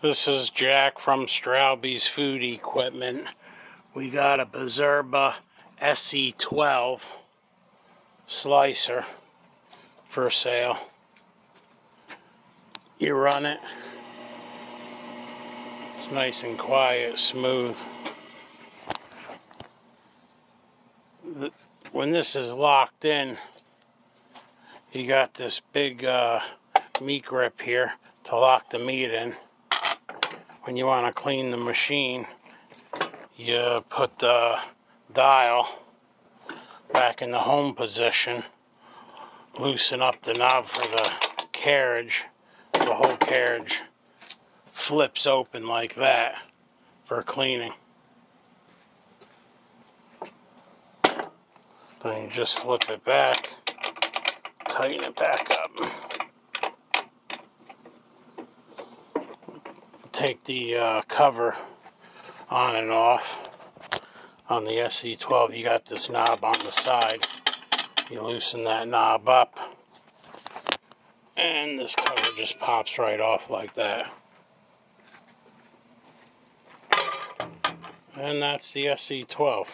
This is Jack from Straube's Food Equipment. We got a Bizerba SE12 slicer for sale. You run it. It's nice and quiet, smooth. When this is locked in, you got this big uh, meat grip here to lock the meat in when you want to clean the machine, you put the dial back in the home position, loosen up the knob for the carriage, the whole carriage flips open like that for cleaning. Then you just flip it back, tighten it back up. Take the uh, cover on and off on the SE12 you got this knob on the side. You loosen that knob up and this cover just pops right off like that. And that's the SE12